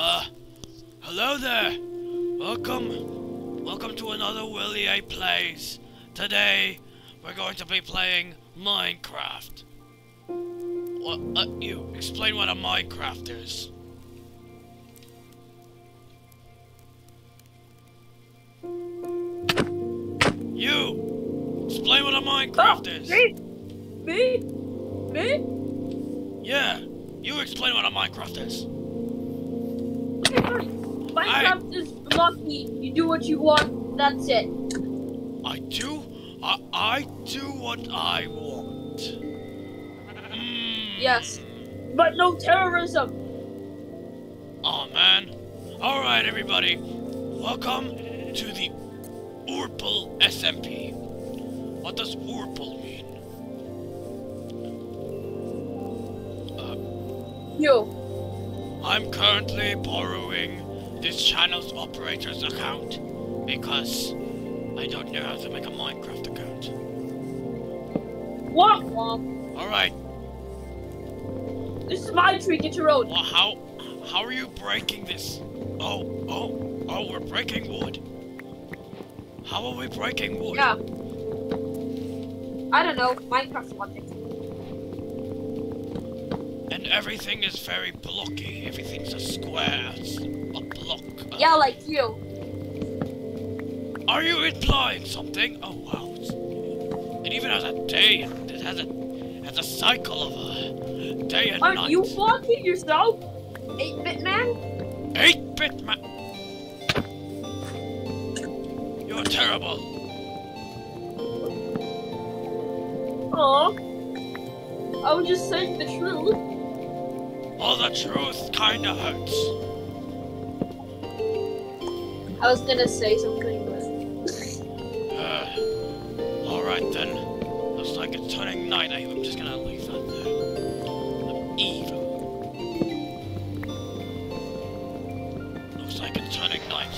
Uh, hello there. Welcome, welcome to another Willy A Plays. Today, we're going to be playing Minecraft. What? Uh, you explain what a Minecraft is. You explain what a Minecraft Oh, is. Me? Me? Me? Yeah, you explain what a Minecraft is. Fine. Minecraft is lucky. You do what you want. That's it. I do. I, I do what I want. Mm. Yes. But no terrorism. Oh man. All right, everybody. Welcome to the Ourple SMP. What does Ourple mean? You. I'm currently borrowing this channel's operator's account because I don't know how to make a Minecraft account. Womp womp. All right. This is my tree. Get your own. Well, how how are you breaking this? Oh, oh, oh, we're breaking wood. How are we breaking wood? Yeah. I don't know. Minecraft logic. And everything is very blocky. Everything's a square, it's a block. Yeah, like you. Are you implying something? Oh wow. It even has a day. and It has a has a cycle of a day and Aren't night. you blocking yourself? 8-bit man? Eight bit man. You're terrible. Aw. I was just saying the truth. All the truth kinda hurts. I was gonna say something, but Uh, Alright then. Looks like it's turning night. I'm just gonna leave that there. I'm evil. Looks like it's turning night.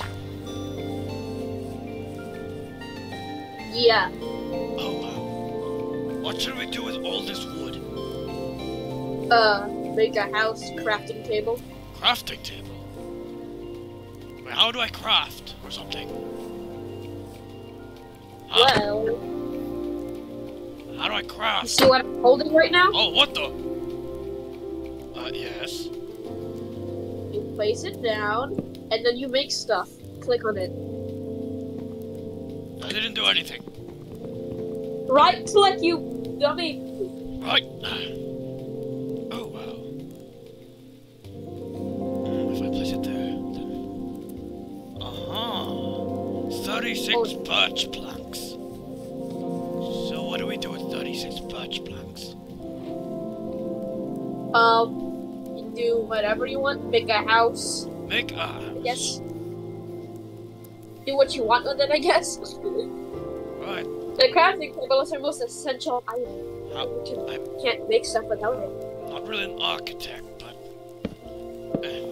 yeah. Oh wow. What should we do with all this wood? Uh, make a house crafting table. Crafting table. Wait, how do I craft or something? Well, how do I craft? you see what I'm holding right now? Oh, what the? Uh, yes. You place it down, and then you make stuff. Click on it. I didn't do anything. Right click, you dummy. Right. Oh. planks. So what do we do with thirty-six birch planks? Um, you do whatever you want. Make a house. Make a. I guess. Do what you want with it, I guess. Right. the crafting table is our most essential item. How, You can- I'm can't make stuff without it. not really an architect, but. eh.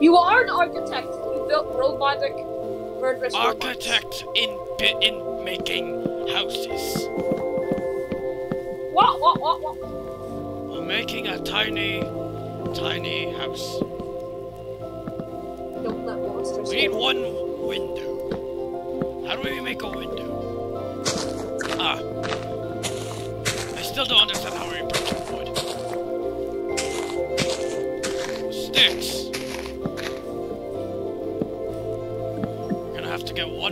You are an architect. You built robotic murderous robots. Architect in bit in making houses. What? What? What? What? We're making a tiny, tiny house. Don't let monsters. We need in. one window. How do we make a window? Ah. I still don't understand how we break wood. Sticks.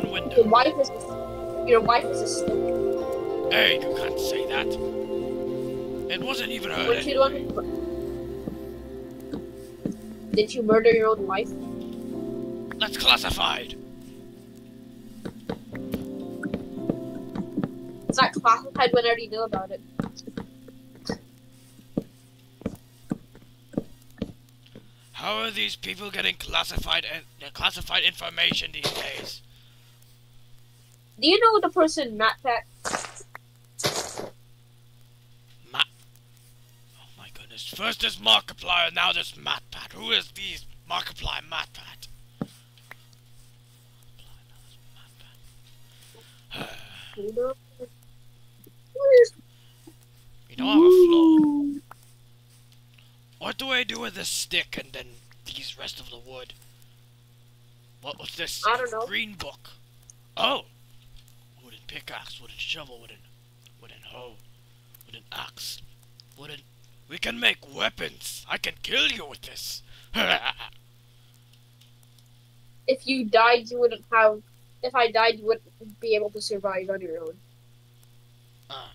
Have to get one Your wife is. A, your wife is a snake. Hey, you can't say that. It wasn't even her. What you? Did you murder your own wife? That's classified. It's not classified when I already know about it. How are these people getting classified uh, classified information these days? Do you know the person MatPat? Oh my goodness. First this Markiplier, now this MatPat. Who is these Markiplier MatPat? You know? You know I have a flaw. What do I do with this stick and then these rest of the wood? What was this? I don't know. Green book. Oh! Pickaxe, wooden shovel, wooden, wooden hoe, wooden axe, wooden. We can make weapons. I can kill you with this. If you died, you wouldn't have. If I died, you wouldn't be able to survive on your own. uh,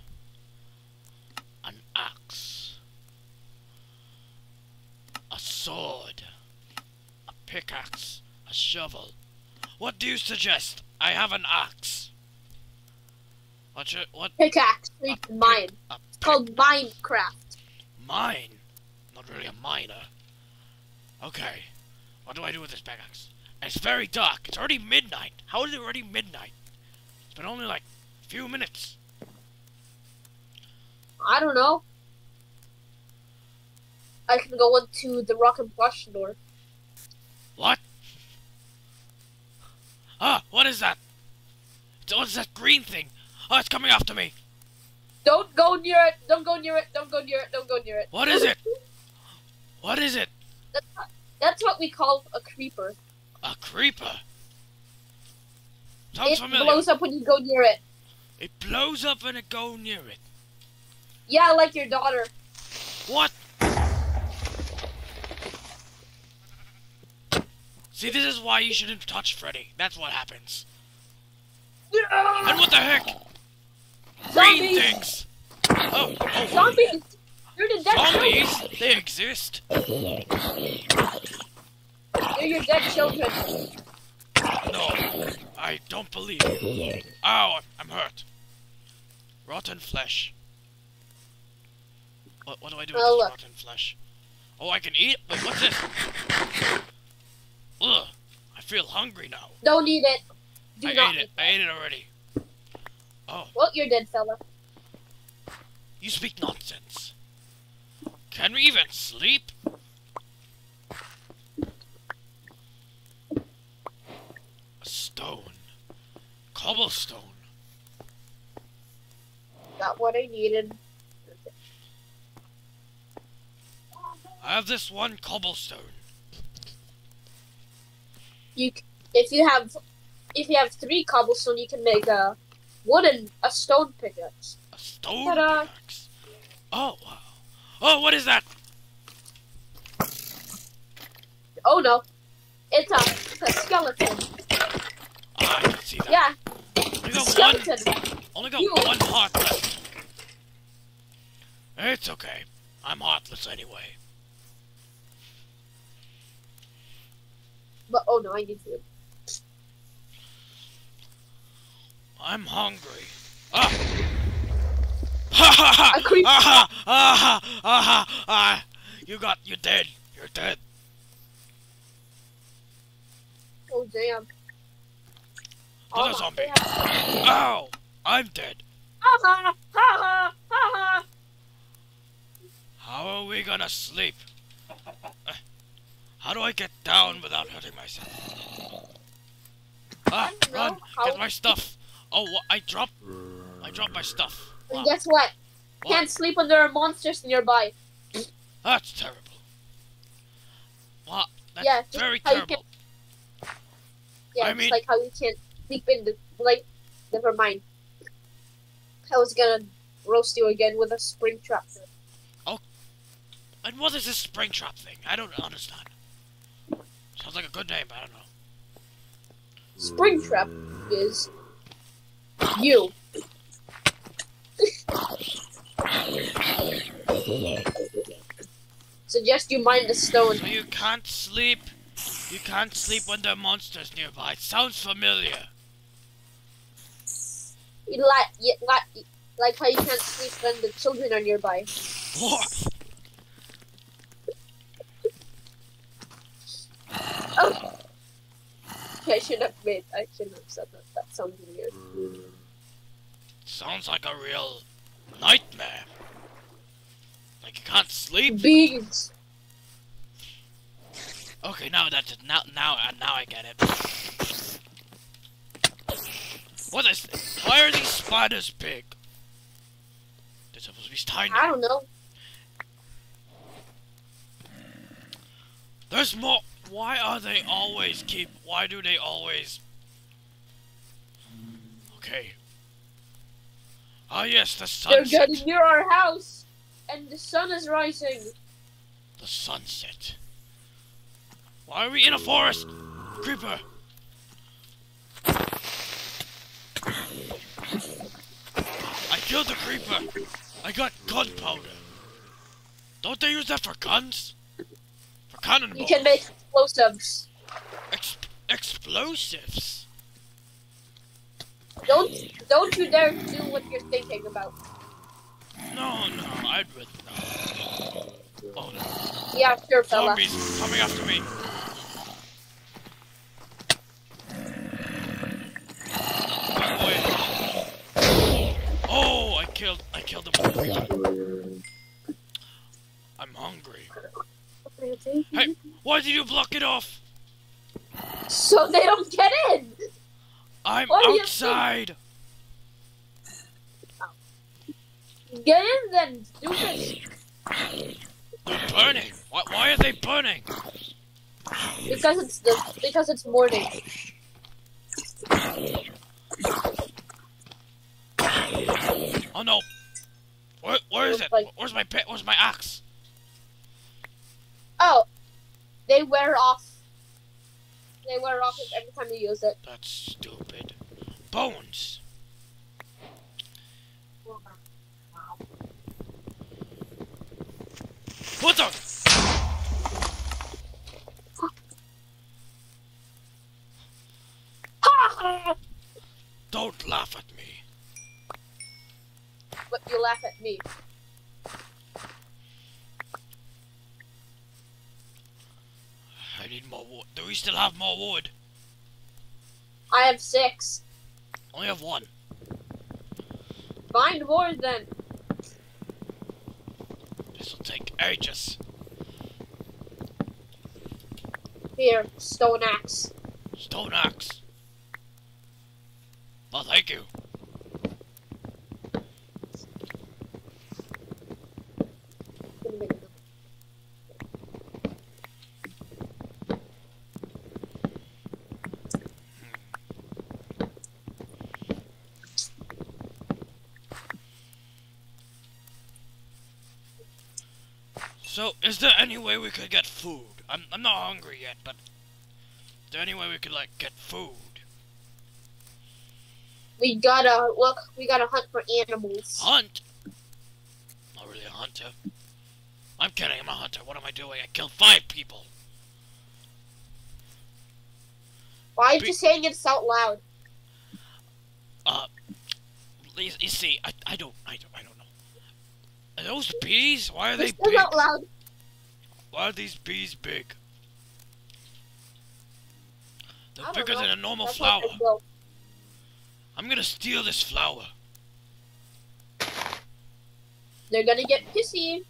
an axe, a sword, a pickaxe, a shovel. What do you suggest? I have an axe. What should, what Pickaxe, a it's mine. a It's called Minecraft. Mine. Not really a miner. Okay. What do I do with this pickaxe? It's very dark. It's already midnight. How is it already midnight? It's been only like a few minutes. I don't know. I can go into the rock and plush door. What? Ah, what is that? What's that green thing? Oh, it's coming after me. Don't go near it. Don't go near it. Don't go near it. Don't go near it. What is it? What is it? That's, that's what we call a creeper. A creeper. Sounds it familiar. blows up when you go near it. It blows up when it go near it. Yeah, like your daughter. What? See, this is why you shouldn't touch Freddy. That's what happens. And what the heck? Green Zombies! things! Oh, oh, Zombies! You're the dead children. zombies! They exist. You're your dead children. No, I don't believe it. Ow, I'm hurt. Rotten flesh. What, what do I do with Oh, this rotten flesh? Oh, I can eat it? Wait, what's this? Ugh, I feel hungry now. Don't eat it. Do I ate it. eat I ate it already. Oh, Well, you're dead, fella. you speak nonsense. Can we even sleep? A stone. Cobblestone. Got what I needed. I have this one cobblestone. You, if you have, if you have three cobblestone, you can make a wooden, a stone pickaxe. A stone pickaxe. Oh, wow. Oh, what is that? Oh no, it's a, it's a skeleton. Ah, I can see that. Yeah, Only got one, skeleton. only got You- one heart left. It's okay. I'm heartless anyway. But oh no, I need food. I'm hungry. Ah! Ha ha ha! Ah ha! Ah ha! Ah ha! Ah! You got, you're dead. You're dead. Oh damn. Another Oh, zombie. damn. Ow! I'm dead. Ha ha ha ha ha ha. How are we gonna sleep? Uh, How do I get down without hurting myself? Ah, I don't know. run! Get my stuff! Oh, I dropped, I dropped my stuff. And guess what? What? Can't sleep when there are monsters nearby. that's terrible. Wow, that's Yeah, very terrible. Yeah, I it's mean- like how you can't sleep in the like. Never mind. I was gonna roast you again with a Springtrap. Oh. And what is this Springtrap thing? I don't understand. Sounds like a good name, but I don't know. Springtrap is you. Suggest you mine the stone. So you can't sleep. You can't sleep when there are monsters nearby. Sounds familiar. You like, you, like, like how you can't sleep when the children are nearby. What? Oh. I should have made. I shouldn't have said that. That sounds weird. Sounds like a real nightmare. Like you can't sleep. Bees. Okay, now that's now now uh, now I get it. What is this? Why are these spiders big? They're supposed to be tiny. I don't know. There's more. Why are they always keep? Why do they always? Okay. Ah yes, the sunset. They're getting near our house, and the sun is rising. The sunset. Why are we in a forest? Creeper. I killed the creeper. I got gunpowder. Don't they use that for guns? For cannonballs? You can make explosives. Ex- explosives. Don't don't you dare do what you're thinking about. No, no, I'd rather not. Oh no. Yeah, sure, fella. Zombies coming after me. Oh, I killed, I killed them. I'm hungry. Hey, why did you block it off? So they don't get in. I'm outside. Get in then, stupid. They're burning. Why, why are they burning? Because it's the because it's morning. Oh no. Where, where is it? Like- Where's my pet? Where's my axe? Oh, they wear off. They wear off every time you use it. That's stupid. Bones. What the? Don't laugh at me. But you laugh at me. I need more wood. Do we still have more wood? I have six. Only have one. Find more then. This will take ages. Here, stone axe. Stone axe. Well, thank you. So, is there any way we could get food? I'm, I'm not hungry yet, but is there any way we could, like, get food? We gotta look. We gotta hunt for animals. Hunt? Not really a hunter. I'm kidding, I'm a hunter. What am I doing? I killed five people. Why are you saying it out loud? Uh, you, you see, I, I don't, I don't, I don't know. Are those bees? Why are they out loud. Why are these bees big? They're bigger know. than a normal That's flower. what they will. I'm gonna steal this flower. They're gonna get pissy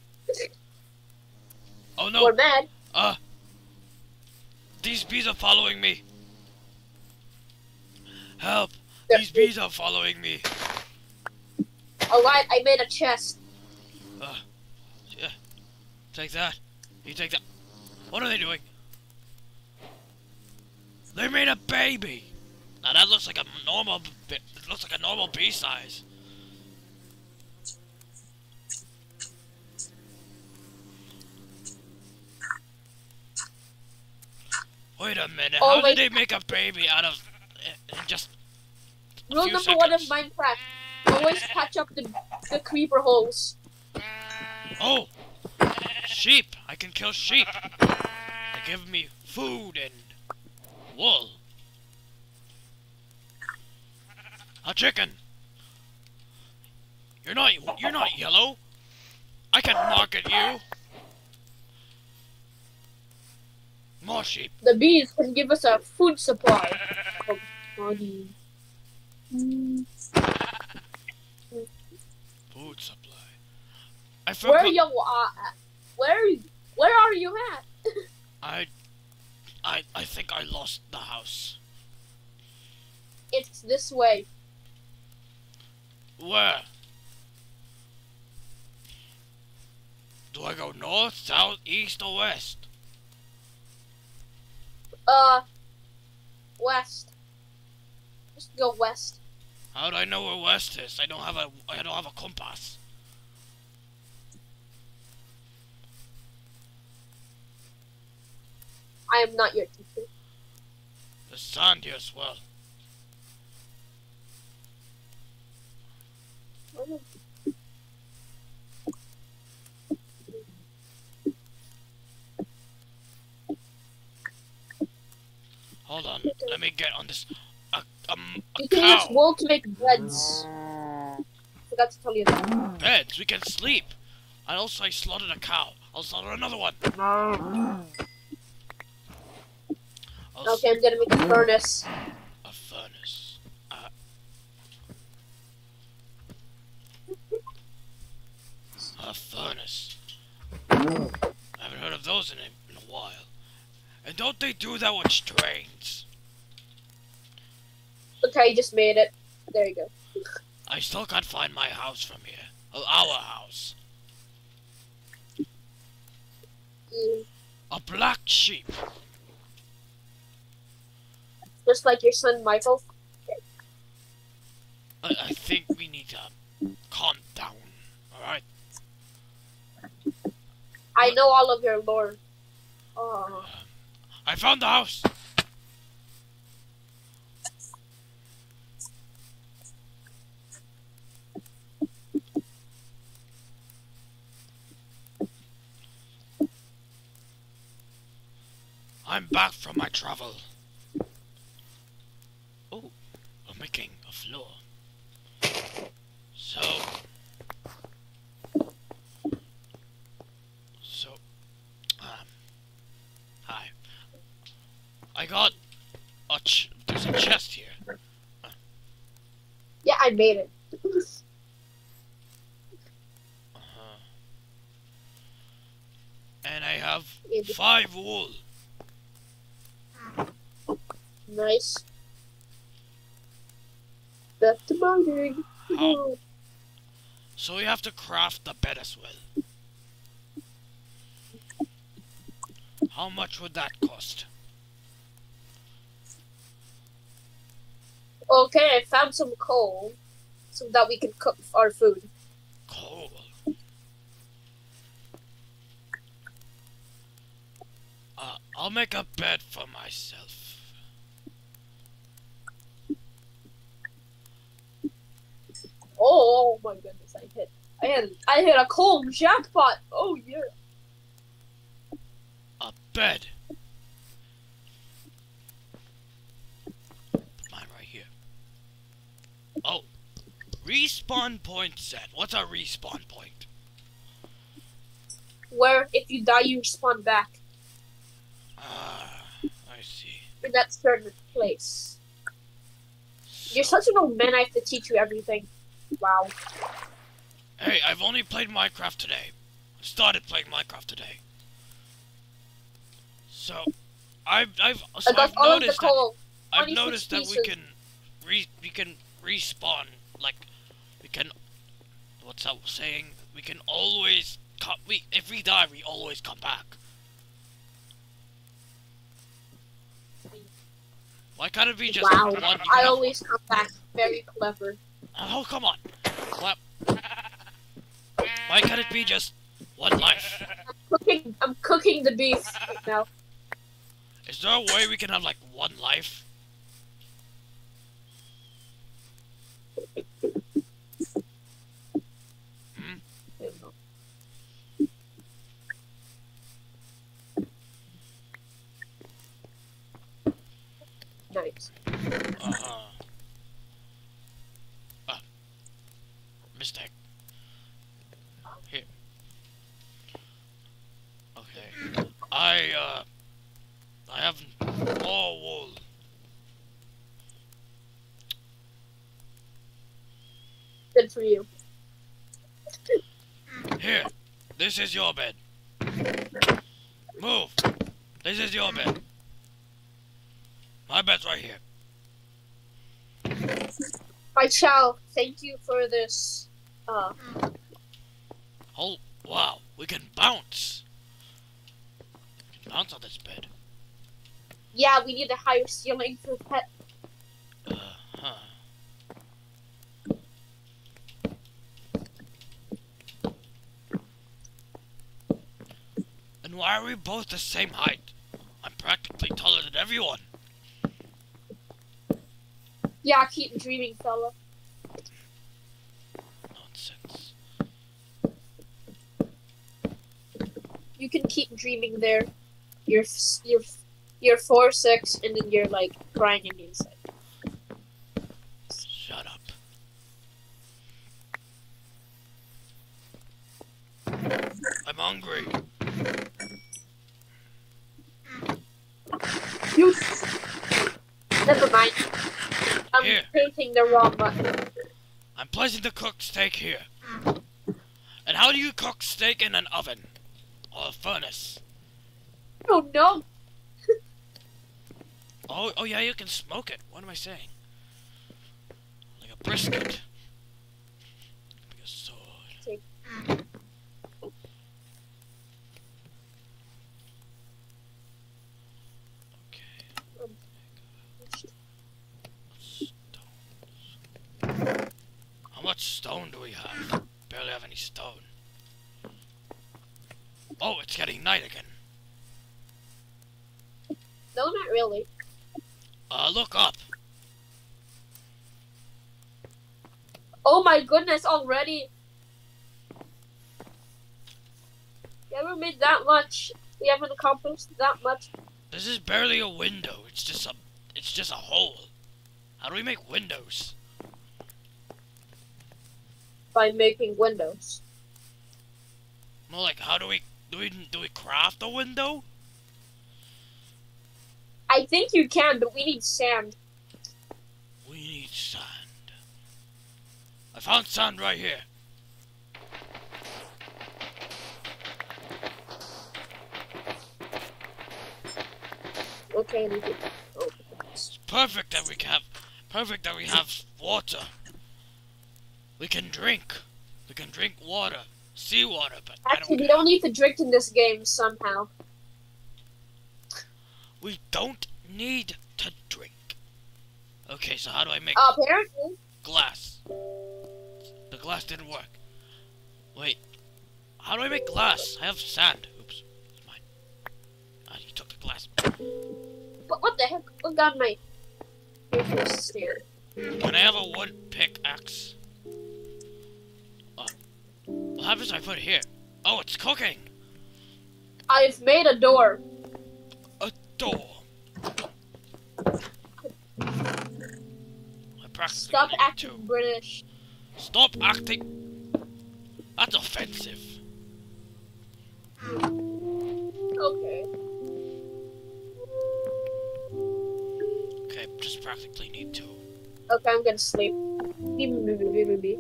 Oh no, We're mad. uh, these bees are following me. Help, They're- these bees are following me. Alright, I made a chest. Take that. You take that. What are they doing? They made a baby. Now that looks like a normal. It looks like a normal bee size. Wait a minute. Oh, How wait. did they make a baby out of eh, in just Rule number one of? Minecraft: always patch up the the creeper holes. Oh, sheep! I can kill sheep. They give me food and wool. A chicken. You're not. You're not yellow. I can market you. More sheep. The bees can give us a food supply. Oh. Mm. Food supply. I Where forgot. you uh, at? Where where are you at? I. I. I think I lost the house. It's this way. Where? Do I go north, south, east, or west? Uh, west. Just go west. How do I know where west is? I don't have a I don't have a compass. I am not your teacher. The sand here as well. Hold on, let me get on this. A, um, a You can use wool to make beds. Forgot to tell you that. Beds, we can sleep. And also, I slaughtered a cow. I'll slaughter another one. I'll s- Okay, I'm gonna make a furnace. A furnace. Uh, a furnace. I haven't heard of those in a, in a while. And don't they do that with strains? Look how you just made it. There you go. I still can't find my house from here. Oh, our house. Mm, A black sheep. Just like your son Michael. I, I think we need to calm down. Alright? I know all of your lore. Oh, I found the house. I'm back from my travel. Oh, I'm making a floor. So, so, um, hi. I got a ch- there's a chest here. yeah, I made it. Uh-huh. And I have five wool. nice. To mining. How? So we have to craft the bed as well. How much would that cost? Okay, I found some coal so that we can cook our food. Coal. Uh, I'll make a bed for myself. Oh, my goodness, I hit. I hit. I hit a cold jackpot. Oh yeah. A bed. Put mine right here. Oh, respawn point set. What's a respawn point? Where if you die, you spawn back Ah, I see. in that certain place. You're such an old man. I have to teach you everything. Wow. Hey, I've only played Minecraft today. I started playing Minecraft today. So, I've I've so I've all of the noticed that. I've 26 noticed that we can re we can respawn like we can what's that saying? We can always come we if we die we always come back. Why can't it be just Wow. one? I always come back. Very clever. Oh come on! What? Why can't it be just one life? Cooking. I'm cooking the beef right now. Is there a way we can have like one life? Hmm? Nice. Uh-huh. Ah. Mistake. Here. Okay. I, uh... I more wool. Good for you. Here. This is your bed. Move. This is your bed. My bed's right here. I shall thank you for this. Uh, Oh, wow. We can bounce. We can bounce on this bed. Yeah, we need a higher ceiling for pet. Uh huh. And why are we both the same height? I'm practically taller than everyone. Yeah, keep dreaming, fella. Nonsense. You can keep dreaming there. You're you're you're four six, and then you're like crying on the inside. Shut up. I'm hungry. You. Never mind. I'm Here. painting the wrong button. I'm placing the cooked steak here. And how do you cook steak in an oven? Or a furnace? Oh no! Oh, oh yeah, you can smoke it. What am I saying? Like a brisket. Like a sword. Okay. How much stone do we have? Barely have any stone. Oh, it's getting night again. No, not really. Uh, look up. Oh my goodness! Already. We haven't made that much. We haven't accomplished that much. This is barely a window. It's just a, it's just a hole. How do we make windows? by making windows. Well, like, how do we, do we, do we craft a window? I think you can, but we need sand. We need sand. I found sand right here. Okay, we can. Oh, It's perfect that we have, perfect that we have water. We can drink. We can drink water, seawater, but I actually, don't. we don't need to drink in this game somehow. We don't need to drink. Okay, so how do I make apparently, glass? The glass didn't work. Wait, how do I make glass? I have sand. Oops, it's mine. Ah, you took the glass. but what the heck? Look on my. Can I have a wood pickaxe? Oh. What happens if I put it here? Oh, it's cooking! I've made a door. Door. Stop acting. British. Stop acting. That's offensive. Okay. Okay, just practically need to. Okay, I'm gonna sleep.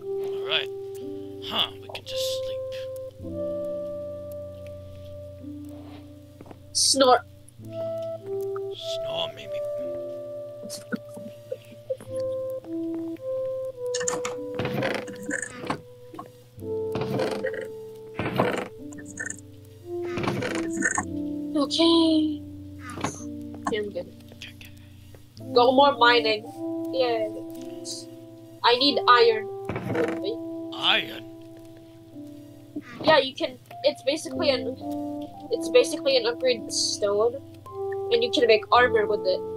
Alright. Huh, we can just sleep. Snort. Okay. Good. Okay, okay. Go more mining. Yeah. I need iron. Iron. Yeah, you can. It's basically an. It's basically an upgraded stone, and you can make armor with it.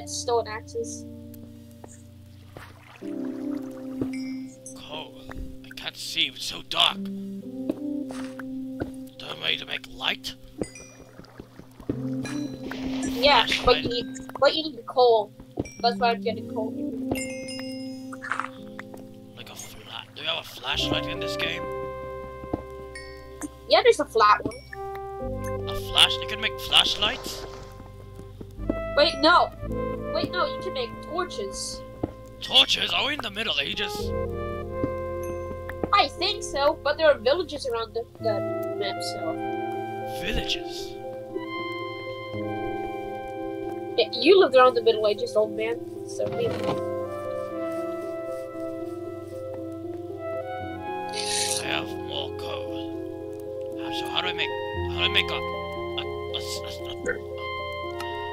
Get stone axes. Coal. I can't see, it's so dark. Do I need to make light? Yeah, but you need, but you need coal. That's why I'm getting coal. Like a flat. Do you have a flashlight in this game? Yeah, there's a flat one. A flash? You can make flashlights? Wait, no. Wait, no. You can make torches. Torches? Are we in the Middle Ages? I think so, but there are villages around the, the map, so Villages? Yeah, you lived around the Middle Ages, old man. So maybe. I have more coal. Uh, So how do I make? How do I make a? a, a, a s- a-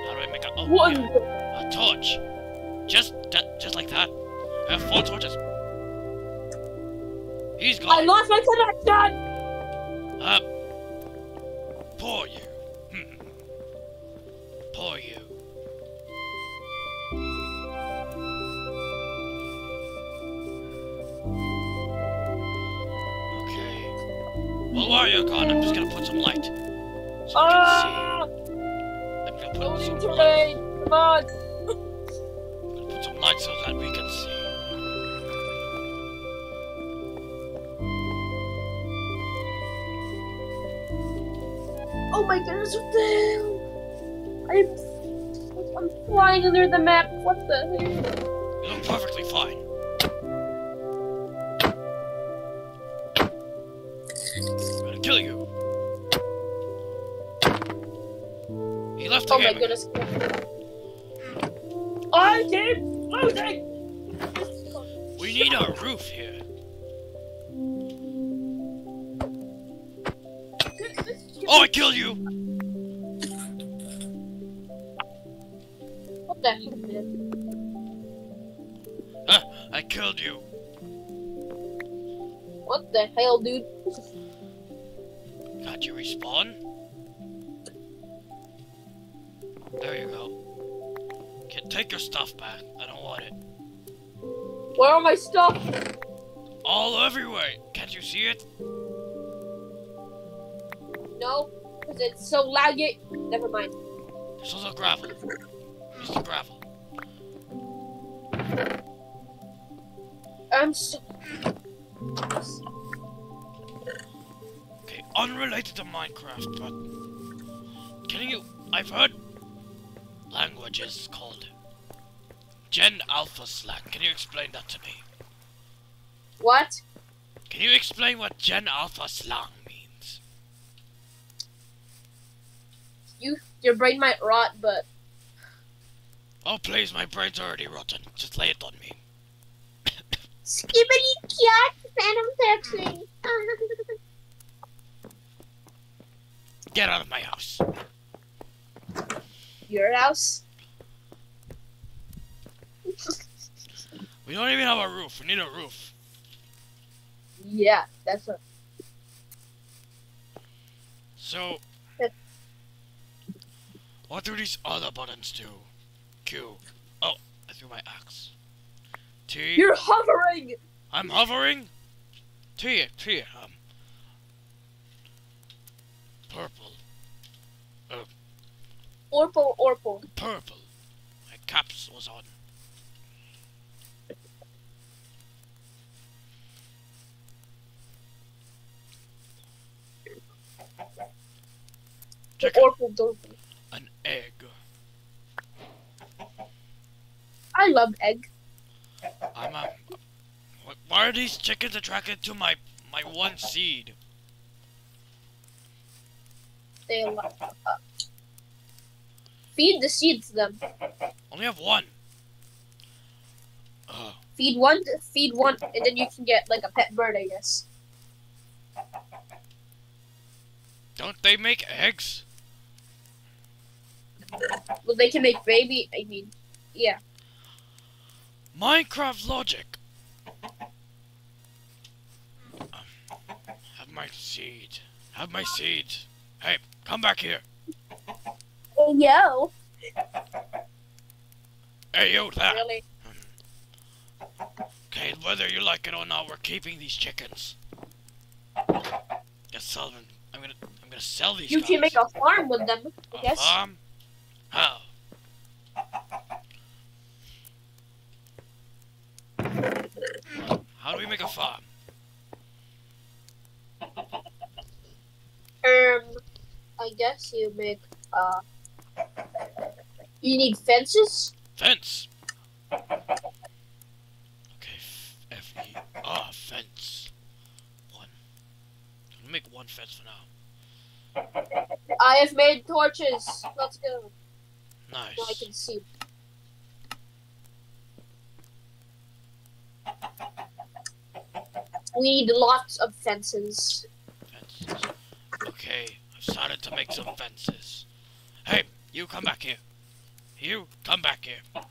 how do I make a? Oh, One. yeah, I lost my connection. Map. What the hell? You look perfectly fine. I'm gonna kill you. He left the Oh my again. goodness. I keep losing. We need a roof here. Oh, I killed you! What the killed you. What the hell, dude? Can't you respawn? There you go. Can take your stuff back. I don't want it. Where are my stuff? All everywhere. Can't you see it? No, because it's so laggy. Never mind. There's also gravel. Use the gravel. I'm so. Okay, unrelated to Minecraft, but can you? I've heard languages called Gen Alpha slang. Can you explain that to me? What? Can you explain what Gen Alpha slang means? You, your brain might rot, but Oh please, my brain's already rotten. Just lay it on me. Skibbity cat, fanum taxing. Get out of my house. your house? We don't even have a roof. We need a roof. Yeah, that's a. So, what do these other buttons do? Q. Oh, I threw my axe. T. You're hovering. I'm hovering. T. T. Um. Purple. Orpo, orpo. Purple. My caps was on. Check Orpo, an egg. I love egg. I'm a. Why are these chickens attracted to my my one seed? They love. Uh, feed the seeds to them. Only have one. Ugh. Feed one, feed one, and then you can get like a pet bird, I guess. Don't they make eggs? Well, they can make baby. I mean, yeah. Minecraft logic. Um, have my seed. Have my seed. Hey, come back here. Oh, yo. Hey, you there. Really? Okay, whether you like it or not, we're keeping these chickens. Sell them. I'm gonna, I'm gonna sell these You guys. can make a farm with them. I A guess. farm? How? How do we make a farm? Um, I guess you make uh. You need fences. Fence. Okay, F E. Ah, fence. One. Gonna make one fence for now. I have made torches. Let's go. Nice. Now I can see. We need lots of fences. Fences. Okay, I've started to make some fences. Hey, you come back here. You come back here.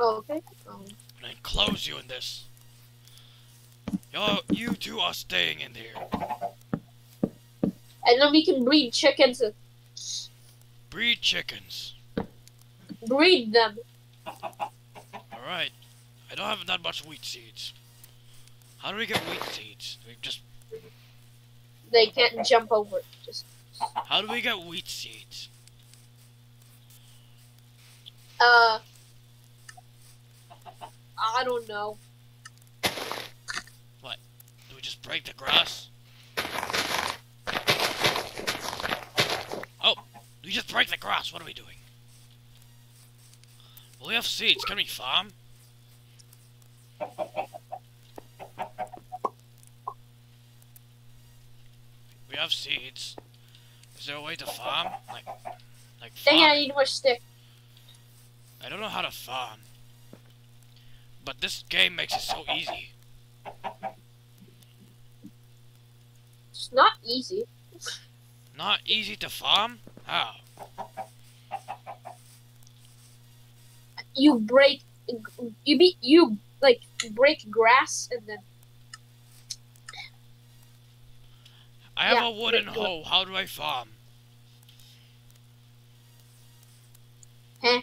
Oh, okay. Um, And enclose you in this. Yo, you two are staying in here. and then we can breed chickens. Breed chickens. Breed them. Alright. I don't have that much wheat seeds. How do we get wheat seeds? Do we just They can't jump over. it. Just how do we get wheat seeds? uh. I don't know. What? Do we just break the grass? Oh, we just break the grass. What are we doing? Well, we have seeds. Can we farm? We have seeds. Is there a way to farm? Like, like Dang it! I need more stick. I don't know how to farm. But this game makes it so easy. It's not easy. Not easy to farm? How? You break. You be you like break grass and then I have Yeah, a wooden hoe. How do I farm? Huh?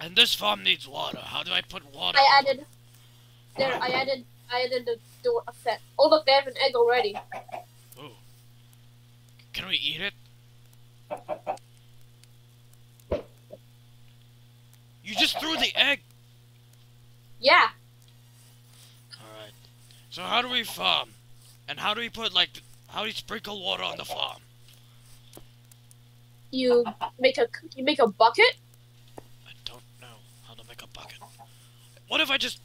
And this farm needs water. How do I put water? I added. There, I added. I added the door a fet. Oh look, they have an egg already. Ooh. Can we eat it? You just threw the egg. Yeah. Alright. So how do we farm? And how do we put like how do you sprinkle water on the farm? You make a you make a bucket. I don't know how to make a bucket. What if I just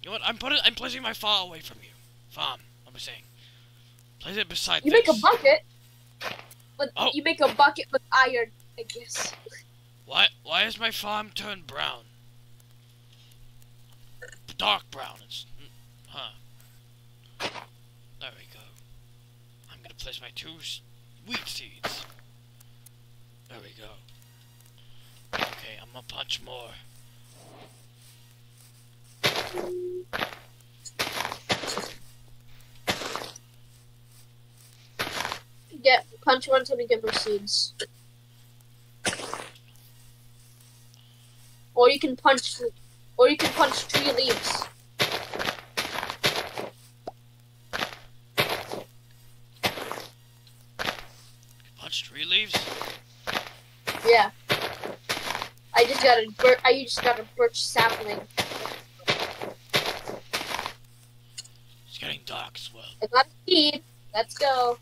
You know what? I'm putting I'm placing my farm away from you. Farm, I'm saying? Place it beside You this. make a bucket. But Oh. you make a bucket with iron, I guess. Why why is my farm turned brown? Dark brown. It's mm, huh. There we go. I'm gonna place my two wheat seeds. There we go. Okay, I'm gonna punch more. Get punch one time and get more seeds. Or you can punch, or you can punch three leaves. Punch tree leaves. Yeah. I just got a bir- I just got a birch sapling. It's getting dark as well. I got a seed. Let's go.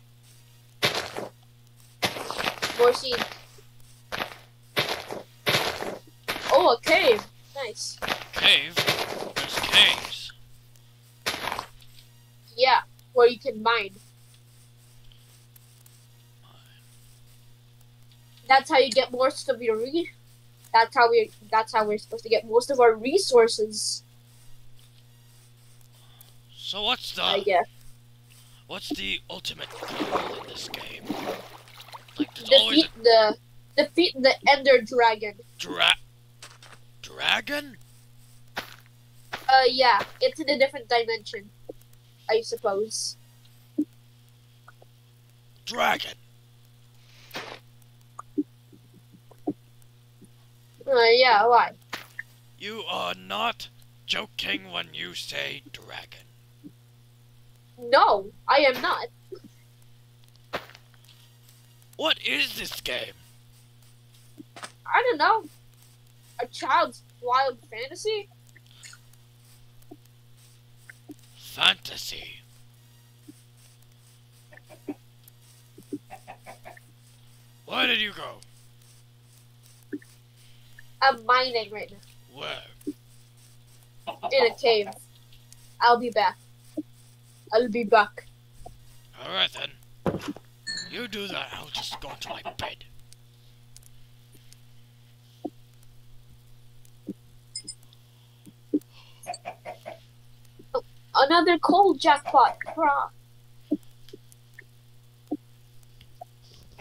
More seeds. Oh, a cave. Nice. Cave. There's caves. Yeah, where you can mine. That's how you get most of your re. That's how we. That's how we're supposed to get most of our resources. So what's the I guess. what's the ultimate goal in this game? Like there's always Defeat the defeat the Ender Dragon. a dra- dragon. Uh, yeah, it's in a different dimension. I suppose. Dragon. Uh, yeah, why? You are not joking when you say dragon. No, I am not. What is this game? I don't know. A child's wild fantasy? Fantasy. Where did you go? I'm mining right now Where? in a cave. I'll be back. I'll be back. Alright then. You do that, I'll just go to my bed. Another cold jackpot. Bruh.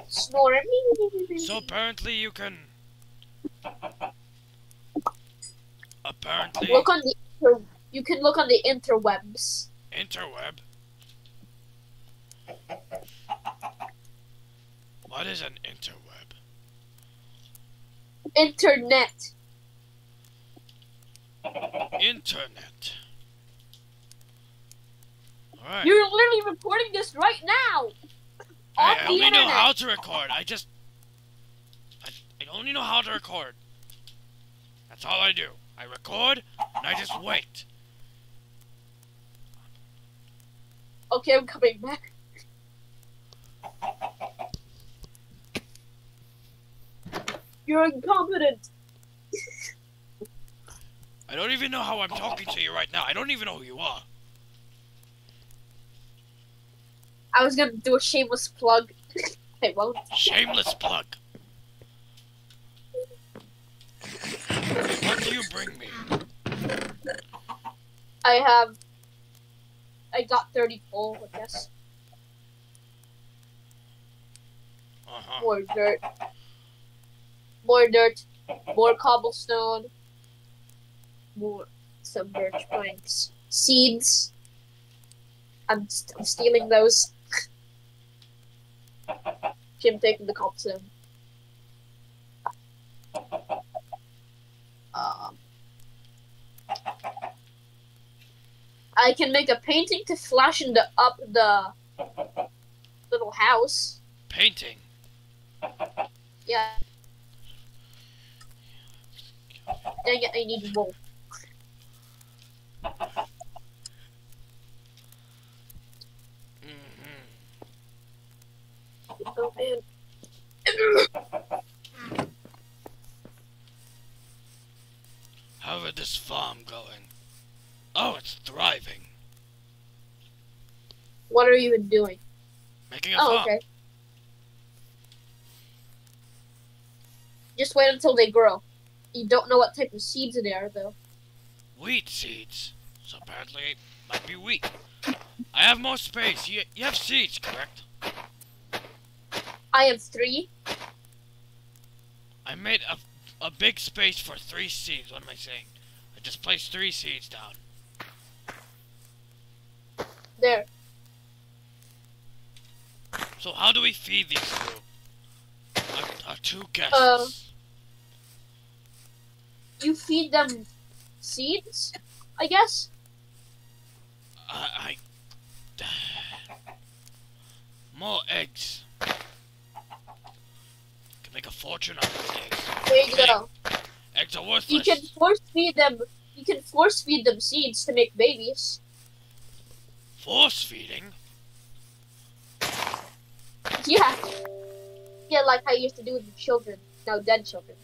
Snore. So apparently you can. Apparently, look on the inter- you can look on the interwebs. interweb. What is an interweb? Internet. Internet. Alright. You're literally recording this right now. I, on I the only know internet. how to record. I just. I, I only know how to record. That's all I do. I record and I just wait. Okay, I'm coming back. You're incompetent. I don't even know how I'm talking to you right now. I don't even know who you are. I was gonna do a shameless plug. I won't. Shameless plug. What do you bring me? I have. I got 30 coal, I guess. Uh-huh. More dirt. More dirt. More cobblestone. More. Some birch planks. Seeds. I'm, st- I'm stealing those. Jim taking the cobblestone. Um, I can make a painting to flash into up the little house. Painting. Yeah. Dang it, I need wool. hmm Oh man. How is this farm going? Oh, it's thriving. What are you doing? Making a Oh, farm. okay. Just wait until they grow. You don't know what type of seeds they are, though. Wheat seeds. So apparently it might be wheat. I have more space. You, you have seeds, correct? I have three. I made a, a big space for three seeds. What am I saying? I just placed three seeds down. There. So how do we feed these two? Our, our two guests. Uh, You feed them seeds, I guess. I, I more eggs. Make a fortune on these eggs. There you Okay. go. Eggs are worthless. You can force feed them. You can force feed them seeds to make babies. Force feeding. Yeah. Yeah, like I used to do with the children. No, dead children.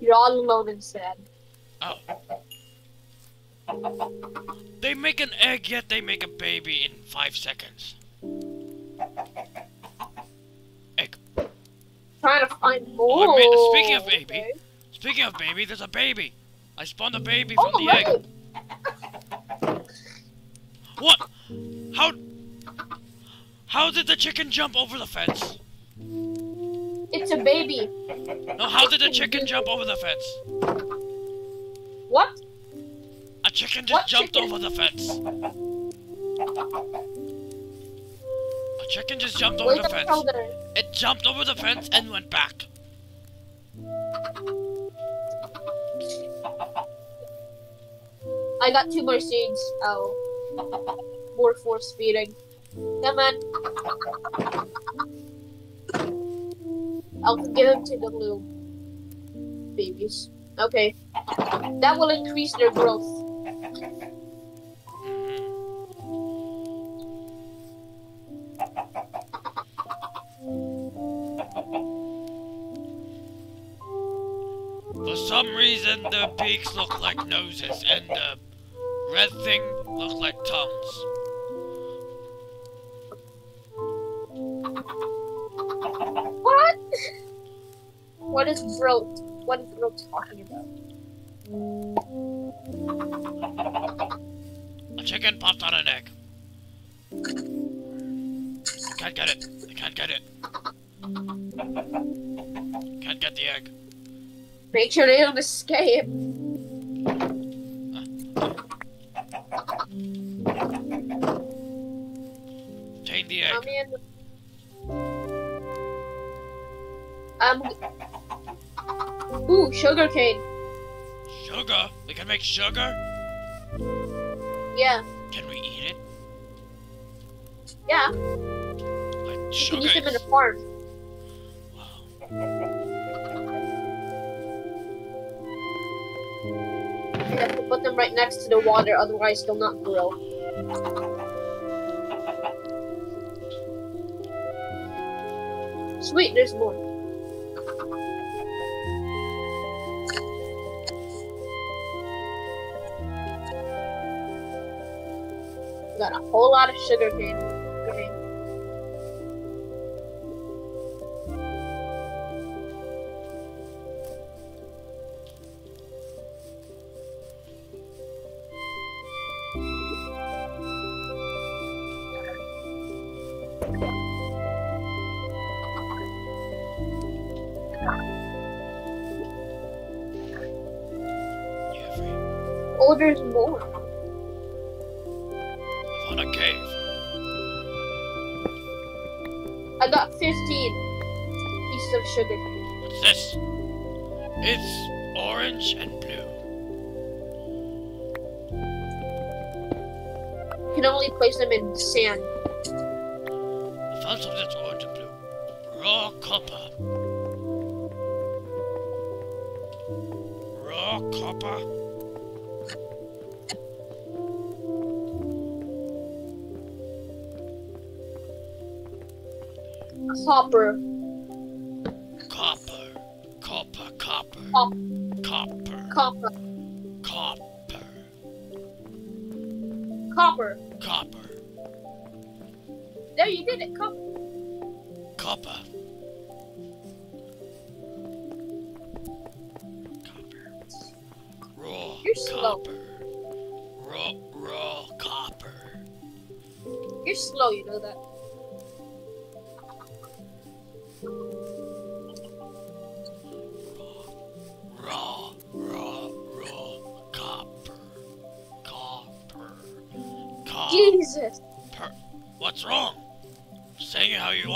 You're all alone and sad. Oh. They make an egg, yet they make a baby in five seconds. Egg. Trying to find Oh, more. Made- speaking of baby. Okay. Speaking of baby, there's a baby. I spawned a baby Oh, from the egg. What? How? How did the chicken jump over the fence? It's a baby. No, how did the chicken jump over the fence? What? A chicken just What jumped chicken? over the fence. A chicken just jumped over Wait the fence. they're. It jumped over the fence and went back. I got two more seeds. Oh. More force feeding. Come on. I'll give them to the little babies. Okay. That will increase their growth. Beaks look like noses, and the red thing look like tongues. What? What is bro? What is bro talking about? A chicken popped on an egg. I can't get it. I can't get it. Can't get the egg. Make sure they don't escape. Sugar cane. Sugar? We can make sugar? Yeah, Can we eat it? yeah. Like You can sugar? use them in a farm. Wow. You have to put them right next to the water, otherwise they'll not grow. Sweet, there's more. Got a whole lot of sugar cane. Copper. Copper. Copper, copper. Cop- Copper. Copper. Copper. Copper. Copper. There, you did it. Copper. Copper. Copper. Raw You're slow. copper. Raw, raw copper. You're slow, you know that.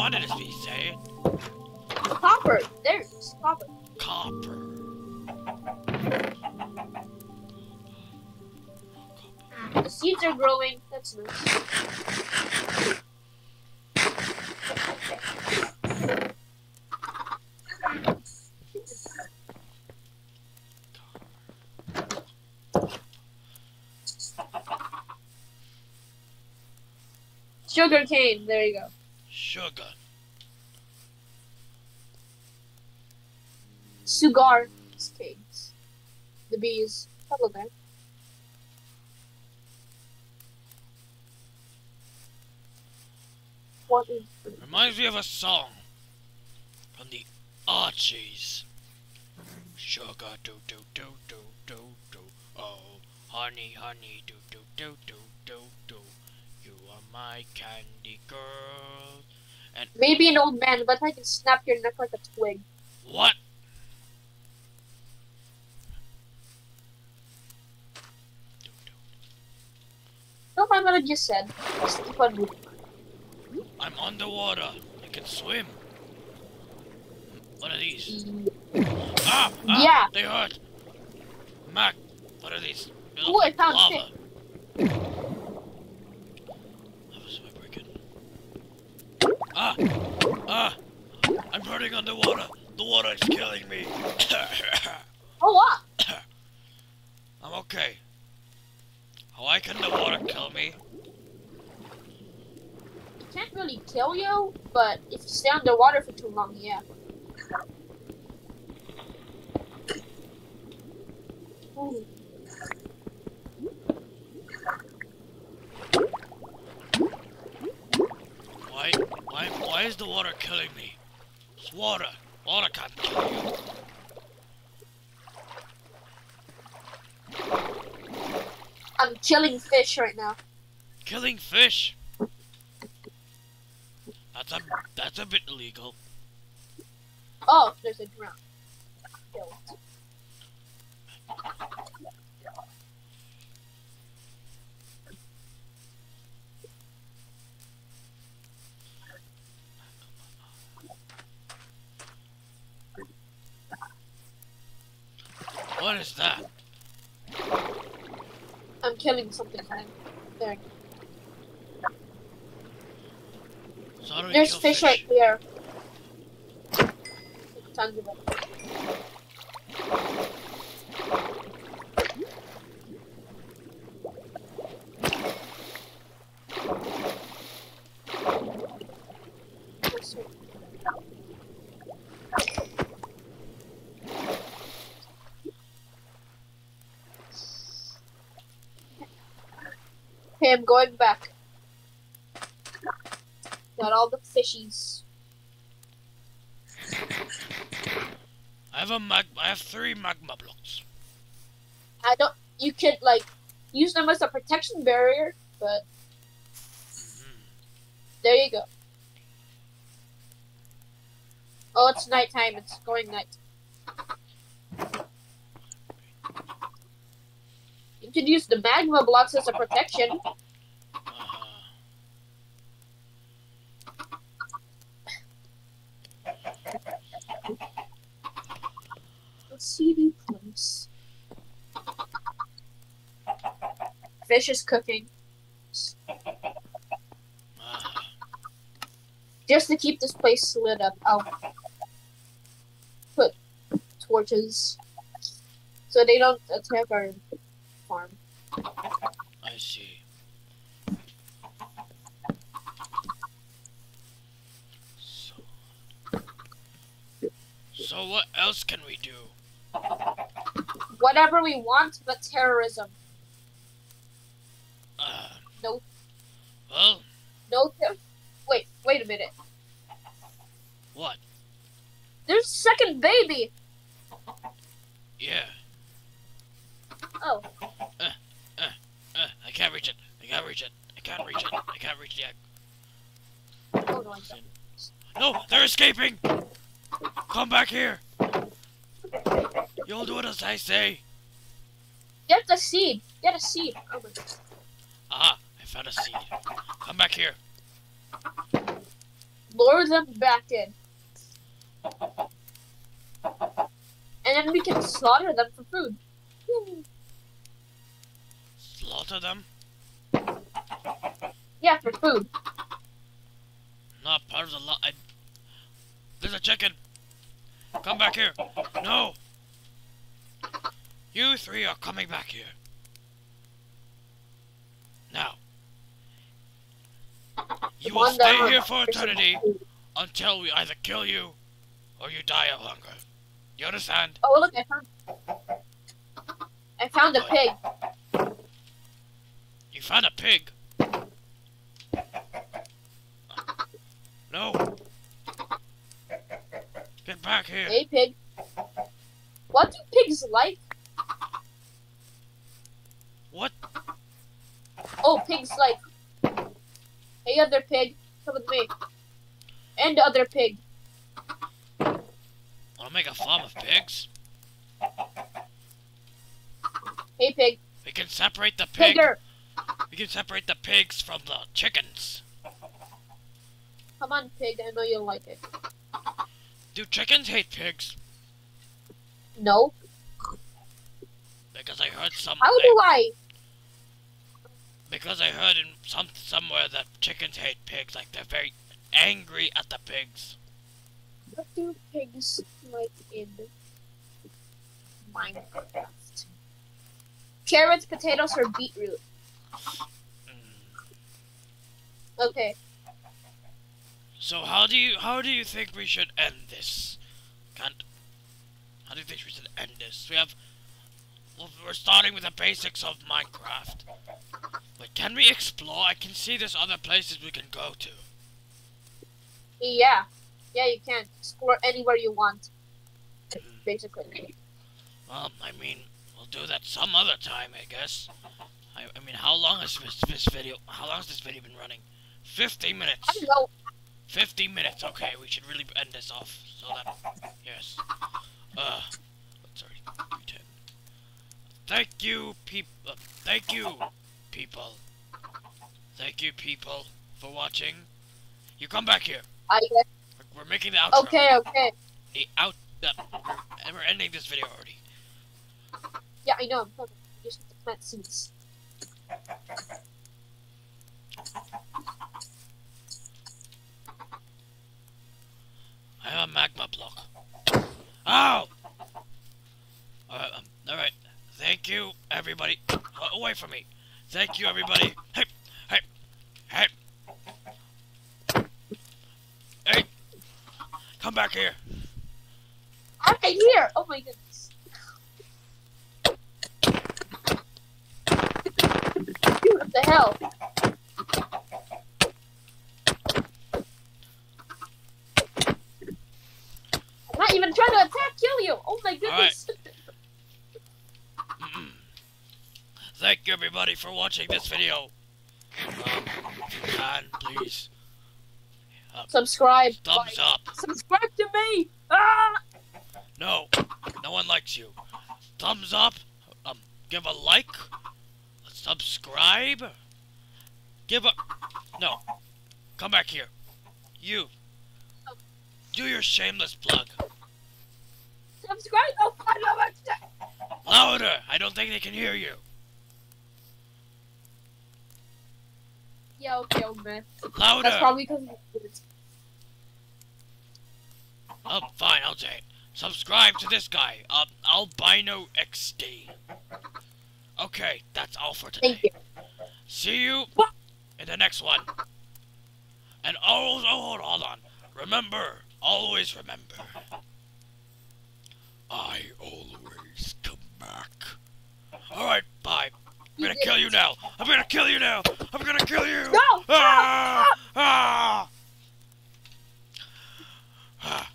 Wanted it to be. Say it. Copper. There it is. Copper. Copper. Ah, the seeds are growing. That's nice. Sugar cane. There you go. Sugar. Sugar canes. The bees. Hello there. What is Reminds me of a song from the Archies. Sugar do do do do do do. Oh, honey, honey, do do do do do do. You are my candy girl. And maybe an old man, but I can snap your neck like a twig. What? Do, do. Don't mind what I just said. Just on moving. I'm underwater. I can swim. What are these? Ah! ah Yeah. They hurt. Mac, what are these? Ooh, I found lava. Breaking. Ah! Ah! I'm hurting underwater. The water is killing me. Oh, what? I'm okay. Why can the water kill me? can't really kill you, but if you stay underwater for too long, yeah. Why, why, why is the water killing me? It's water. Water can't kill you. I'm killing fish right now. Killing fish? That's a that's a bit illegal. Oh, there's a drown. What is that? I'm killing something. There. So how do we There's kill fish, right here. Tons of them. Okay, I'm going back. Got all the fishies. I have a mag. I have three magma blocks. I don't. You could like use them as a protection barrier, but Mhm. there you go. Oh, it's nighttime. It's going night. You could use the magma blocks as a protection. Uh-huh. Let's see the place. Fish is cooking. Just to keep this place lit up, I'll put torches so they don't attack our farm. I see. So, so what else can we do? Whatever we want, but terrorism. Uh, No. Well, No Wait, wait a minute. what? There's a second baby! Yeah. Oh, Uh, I can't reach it. I can't reach it. I can't reach it. I can't reach the egg. hold on. No, they're escaping! Come back here! You'll do it as I say. Get the seed! Get a seed! Oh Ah, I found a seed. Come back here. Lure them back in. And then we can slaughter them for food. Slaughter them. Yeah, for food. Not part of the lot. I... There's a chicken. Come back here. No. You three are coming back here. Now. You will stay here for eternity until we either kill you or you die of hunger. You understand? Oh, look, I found. I found a pig. You found a pig. No. Get back here. Hey, pig. What do pigs like? What? Oh, pigs like. Hey, other pig, come with me. And other pig. Wanna make a farm of pigs? Hey, pig. We can separate the pig. Pigger, We can separate the pigs from the chickens. come on, pig. I know you'll like it. Do chickens hate pigs? No. Because I heard some. How do I? Because I heard in some somewhere that chickens hate pigs. Like they're very angry at the pigs. What do pigs like in Minecraft? Carrots, potatoes, or beetroot? Mm. Okay. So how do you how do you think we should end this? Can't. How do you think we should end this? We have. Well, we're starting with the basics of Minecraft. But can we explore? I can see there's other places we can go to. Yeah, yeah, you can explore anywhere you want. Basically. Well, I mean, we'll do that some other time, I guess. I, I mean, how long has this, this video? How long has this video been running? Fifty I minutes. don't know. Fifty minutes. Okay, we should really end this off. So that, yes. Uh, sorry. Ten. Thank you, people. Uh, thank you, people. Thank you, people, for watching. You come back here. I We're, we're making the outro. okay, okay. The out. Uh, we're, we're ending this video already. Yeah, I know. I'm. Just plant seeds. I have a magma block. Ow! Alright, um, alright. Thank you, everybody. Uh, away from me. Thank you, everybody. Hey, hey, hey. Hey! Come back here. I'm right here. Oh my goodness. Dude, what the hell? I'm not even trying to attack kill you. Oh my goodness. Thank you, everybody, for watching this video. Um, can, please. Subscribe. Thumbs Like, up. Subscribe to me. Ah! No, no one likes you. Thumbs up. Um, give a like. Subscribe. Give a. No. Come back here. You. Do your shameless plug. Subscribe. Oh, I know what to- Louder. I don't think they can hear you. Yeah, okay, oh man. Louder. That's probably because of the words. Oh, fine. I'll say it. Subscribe to this guy. Um, Albino XD. Okay, that's all for today. Thank you. See you What? in the next one. And always, oh, hold, hold on. Remember, always remember. I always come back. Alright, bye. I'm gonna kill you now! I'm gonna kill you now! I'm gonna kill you! No! Ah! Ah! ah.